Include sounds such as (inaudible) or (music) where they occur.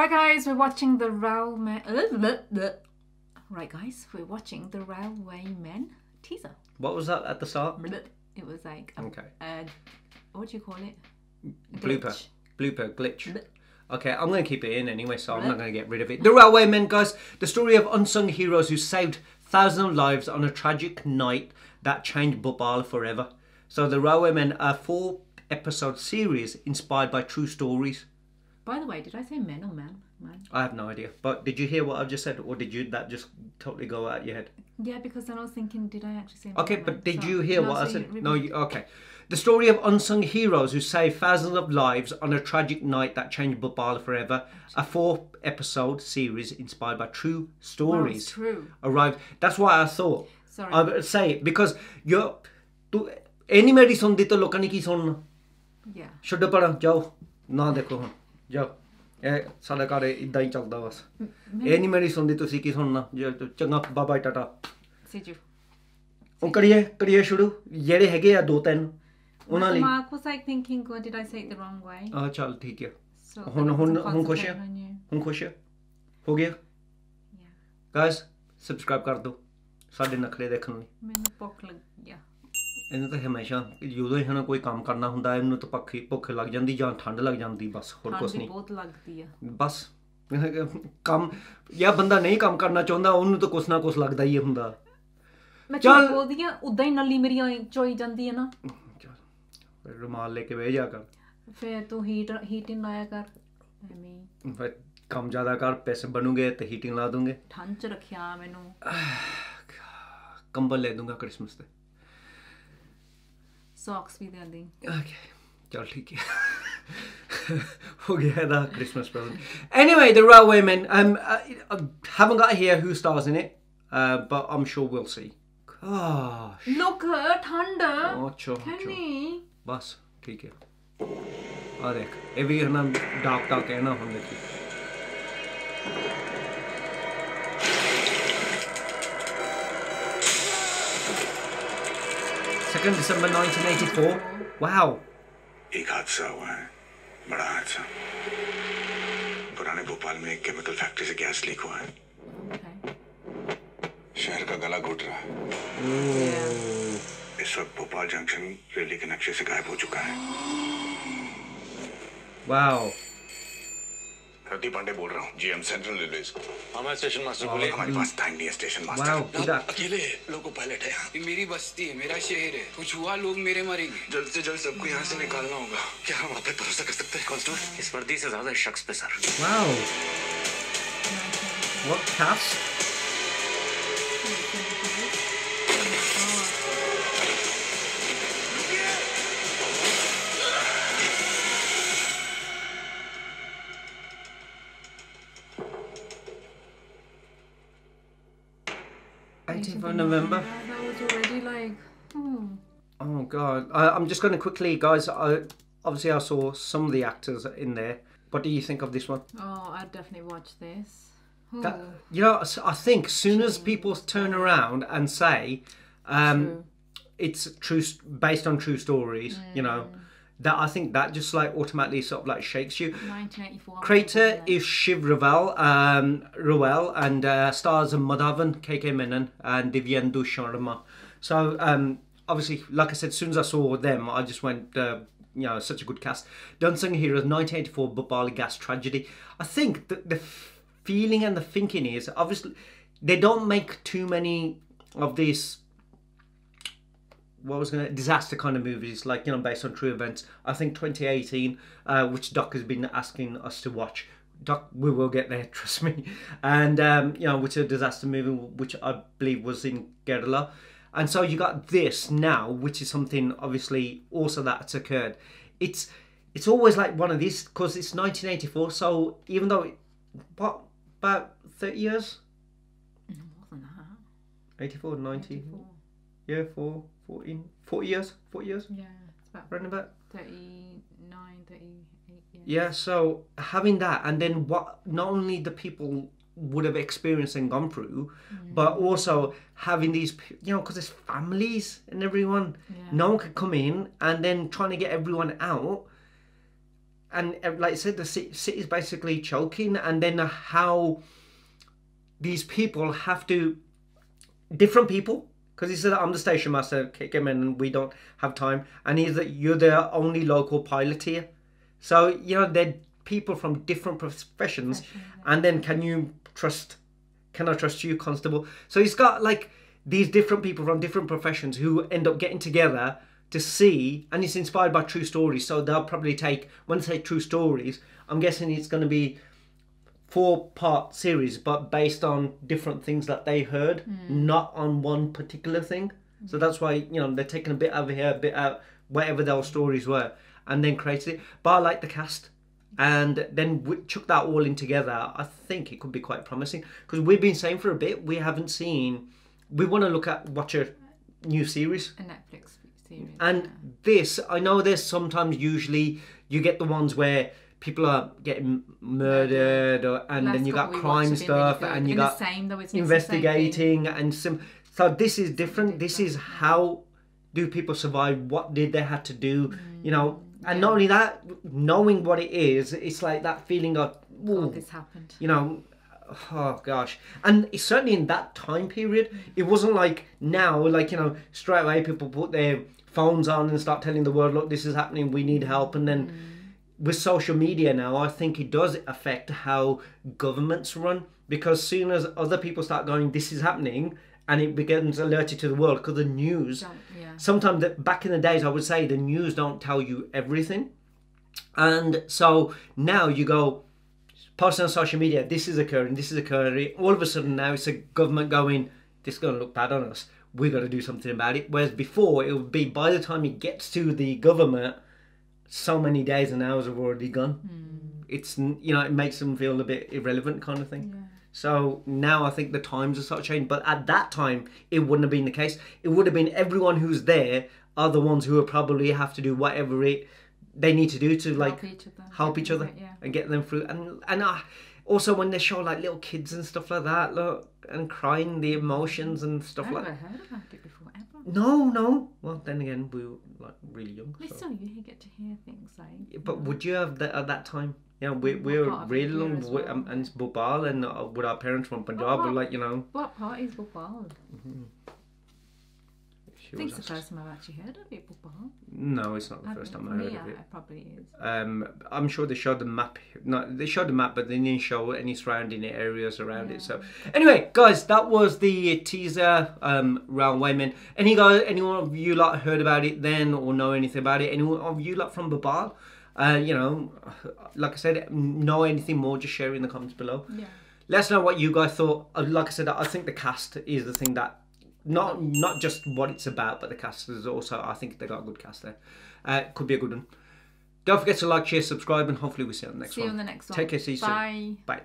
Right, guys, we're watching the Railway. Uh, right, guys, we're watching the Railwaymen teaser. What was that at the start? It was like a, Okay. a what do you call it? Blooper. Blooper, glitch. Okay, I'm going to keep it in anyway, so I'm not going to get rid of it. The Railway Men, guys, the story of unsung heroes who saved thousands of lives on a tragic night that changed Bhopal forever. So, the Railwaymen are a four episode series inspired by true stories. By the way, did I say men or man? Man. I have no idea. But did you hear what I've just said, or did you that just totally go out your head? Yeah, because then I was thinking, did I actually say? Okay, but did so, you hear no, what so I said? You, no, you, okay. The story of unsung heroes who saved thousands of lives on a tragic night that changed Bhopal forever—a four-episode series inspired by true stories. Well, true. Arrived. That's why I thought. Sorry. I would say it because you're. to any medicine तो लोगों ने की yeah. छो पर Jao na dekho हम ਜਾਓ ਇਹ ਸਾਡਾ ਘਰ ਇਦਾਂ ਹੀ ਚੱਲਦਾ ਬਸ ਇਹ ਨਹੀਂ ਮੇਰੀ ਸੁਣਦੀ ਤੁਸੀਂ ਕੀ ਸੁਣਨਾ ਜੇ ਚੰਗਾ ਬਾਬਾ ਟਾਟਾ Did you? ਹੁਣ ਕਰੀਏ ਕਰੀਏ ਸ਼ੁਰੂ ਜਿਹੜੇ ਹੈਗੇ ਆ ਦੋ ਤਿੰਨ ਉਹਨਾਂ ਲਈ Mark was like thinking, or did I say it the wrong way? ਆ ਚੱਲ ਠੀਕ ਹੈ So ਹੁਣ that I ਹੁਣ wasn't ਹੁਣ ਖੁਸ਼ ਹੈ concentrating on you. ਹੁਣ ਖੁਸ਼ ਹੈ ਹੋ ਗਿਆ Yeah. ਗਾਇਸ ਸਬਸਕ੍ਰਾਈਬ ਕਰ ਦਿਓ ਸਾਡੇ ਨਖਰੇ ਦੇਖਣ ਲਈ ਮੈਨੂੰ ਭੁੱਖ ਲੱਗ ਗਿਆ ਇਹਨੂੰ ਤਾਂ ਹਮੇਸ਼ਾ ਜਦੋਂ ਇਹਨਾਂ ਕੋਈ ਕੰਮ ਕਰਨਾ ਹੁੰਦਾ ਇਹਨੂੰ ਤਾਂ ਪੱਖੀ ਭੁੱਖ ਲੱਗ ਜਾਂਦੀ ਜਾਂ ਠੰਡ ਲੱਗ ਜਾਂਦੀ ਬਸ ਹੋਰ ਵੀ ਨਹੀਂ। ਬਹੁਤ ਲੱਗਦੀ ਆ। ਬਸ ਕੰਮ ਜਾਂ ਬੰਦਾ ਨਹੀਂ ਕੰਮ ਕਰਨਾ ਚਾਹੁੰਦਾ ਉਹਨੂੰ ਤਾਂ ਕੁਛ ਨਾ ਕੁਛ ਲੱਗਦਾ ਹੀ ਹੁੰਦਾ। ਮੈਂ ਚੱਲ। ਚੱਲ। ਬੋਲਦੀ ਆ ਉਦਾਂ ਹੀ ਨਲੀ ਮੇਰੀ ਚੋਈ ਜਾਂਦੀ ਹੈ ਨਾ। ਫਿਰ ਰੁਮਾਲ ਲੈ ਕੇ ਬਹਿ ਜਾ ਕਰ। ਫੇਰ ਤੂੰ ਹੀਟ ਹੀਟਿੰਗ ਲਾਇਆ ਕਰ ਐਵੇਂ ਫਿਰ ਕੰਮ ਜ਼ਿਆਦਾ ਕਰ ਪੈਸੇ ਬਣੂਗੇ ਤੇ ਹੀਟਿੰਗ ਲਾ ਦੂੰਗੇ। ਠੰਡ ਚ ਰੱਖਿਆ ਮੈਨੂੰ। ਕੰਬਲ ਲੈ ਦੂੰਗਾ ਕ੍ਰਿਸਮਸ ਤੇ। सॉक्स भी दे दें। ओके चल ठीक है। (laughs) हो गया था Christmas present anyway railway men um I, I haven't got here who stars in it uh, but I'm sure we'll see. Gosh. Look uh, ठंडा। oh, अच्छा ठीक है. अरे, ये भी है ना डाक डाक है ना हम की. 2nd December 1984. Wow. एक हादसा हुआ है बड़ा हादसा पुराने भोपाल में एक केमिकल फैक्ट्री से गैस लीक हुआ है। शहर का गला घुट रहा है। hmm. इस वक्त भोपाल जंक्शन रेलवे के नक्शे से गायब हो चुका है। वाओ रती पांडे बोल रहा हूँ। जीएम सेंट्रल रेलवेज हमारे स्टेशन मास्टर बोले हमारे पास टाइम नहीं है स्टेशन मास्टर अकेले लोको पायलट है ये मेरी बस्ती है मेरा शहर है। कुछ हुआ लोग मेरे मरेंगे। जल्द से जल्द सबको यहाँ से निकालना होगा। क्या हम आप भरोसा कर सकते हैं? कांस्टेबल इस वर्दी से ज़्यादा शख्स पे sir. What caps? of November. That was already like, hmm. Oh god. I, am just going to quickly, guys. I, obviously, I saw some of the actors in there. What do you think of this one? Oh, I'd definitely watch this. That, you know, I think soon as people turn around and say, um, true. it's true based on true stories, mm. you know, mm that I think that just like automatically sort of like shakes you. 1984 Creator is Shiv Raval, um, Ruel, and uh, stars Madhavan, Kay Kay Menon, and Divyendu Sharma. So, um, obviously, like I said, as soon as I saw them, I just went, uh, you know, such a good cast. Dunsung Heroes, 1984 Bhopali gas tragedy. I think the, the feeling and the thinking is obviously they don't make too many of these what was going to disaster kind of movies like you know based on true events. I think 2018 uh, which doc has been asking us to watch. Doc we will get there (laughs) trust me. And um, you know which is a disaster movie which i believe was in kerala. And so you got this now which is something obviously also that's occurred. It's it's always like one of these because it's 1984 so even though it, what about 30 years? More than that. 84 90 84. Yeah 4 14 40 years 40 years? Yeah it's about round about. 39 38 years. Yeah, so having that, and then what not only the people would have experienced and gone through, but also having these, you know, because there's families and everyone, Yeah. no one could come in, and then trying to get everyone out. and uh, like I said, the ci- city's basically choking, and then how these people have to different people because he said I'm the station master kick him in and we don't have time. And he's that you're the only local pilot here. So you know they're people from different professions. And then can you trust can I trust you constable? So he's got like these different people from different professions who end up getting together to see and it's inspired by true stories. So they'll probably take when they say true stories I'm guessing it's going to be four part series but based on different things that they heard hmm. not on one particular thing. So that's why you know they're taking a bit over here a bit out whatever their stories were and then created it. But i like the cast and then we chuck that all in together. I think it could be quite promising because we've been saying for a bit we haven't seen we want to look at watch a new series. A Netflix series. and this, I know there's sometimes usually you get the ones where people are getting murdered, or, and Last then you got crime been really stuff, and you got the same, though, isn't it? It's the same thing. investigating, and some. So this is different. This is how do people survive? What did they have to do? You know, mm, and not only that, knowing what it is, it's like that feeling of, ooh, God, this happened. you know oh gosh and it's certainly in that time period it wasn't like now like you know straight away people put their phones on and start telling the world look this is happening we need help and then mm. With social media now i think it does affect how governments run because soon as other people start going this is happening and it becomes alerted to the world because the news yeah. sometimes the, back in the days i would say the news don't tell you everything and so now you go posting on social media this is occurring this is occurring all of a sudden now it's a government going this is going to look bad on us we've got to do something about it whereas before it would be by the time it gets to the government so many days and hours have already gone it's you know it makes them feel a bit irrelevant kind of thing so now I think the times are sort of changed. But at that time, it wouldn't have been the case. It would have been everyone who's there are the ones who would probably have to do whatever it they need to do to like each other, help each other yeah. and get them through. And and uh, also when they show like little kids and stuff like that, look and crying the emotions and stuff I've like. never heard about it before. No, no. Well, then again, we were like really young. But so- still, you get to hear things like. But would you have that at that time? Yeah, we, we What were really long, we- well? um, and it's Bhopal, and uh, with our parents from Punjab, part? like you know, What part is Bhopal? she I think it's the first time I've actually heard of it, Bhopal. No, it's not the I first time I for heard me, of it. It probably is. Um, I'm sure they showed the map. No, they showed the map, but they didn't show any surrounding areas around it. So, anyway, guys, that was the teaser. Um, Wayman. Any guys, anyone of you like heard about it then, or know anything about it? Anyone of you like from Bhopal? Uh, you know, like I said, know anything more? Just share in the comments below. Yeah. Let us know what you guys thought. Uh, Like I said, I think the cast is the thing that not not just what it's about, but the cast is also. I think they got a good cast there. Uh, could be a good one. Don't forget to like, share, subscribe, and hopefully we see you on the next See one. you on the next one. Take care. See you Bye. soon. Bye.